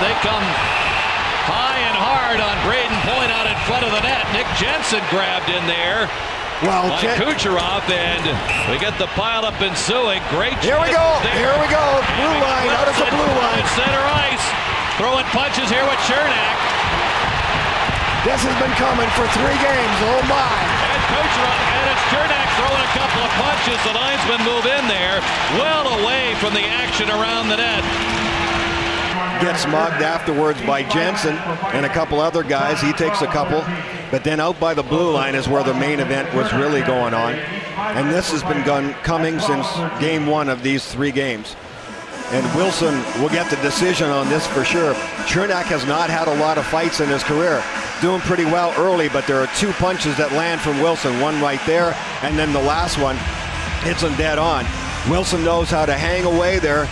they come high and hard on Brayden Point out in front of the net. Nick Jensen grabbed in there. Well, by Jen- Kucherov, and we get the pileup ensuing. Great Here we go. there. Here we go. Blue line. Out of the blue line. Center ice. Throwing punches here with Cernak. This has been coming for three games. Oh my. And Kucherov, and it's Cernak throwing a couple of punches. The linesmen move in there, well away from the action around the net. Gets mugged afterwards by Jensen and a couple other guys. He takes a couple. But then out by the blue line is where the main event was really going on. And this has been coming since game one of these three games. And Wilson will get the decision on this for sure. Cernak has not had a lot of fights in his career. Doing pretty well early, but there are two punches that land from Wilson. One right there, and then the last one hits him dead on. Wilson knows how to hang away there